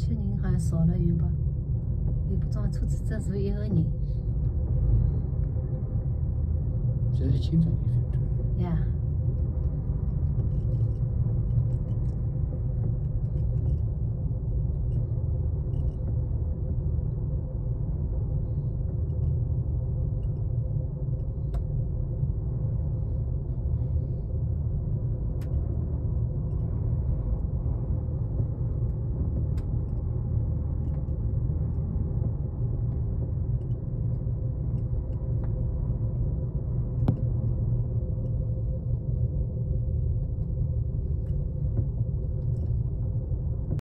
吃人好像少了，有不？有不？装车子只坐一个人。这是青朝人。呀。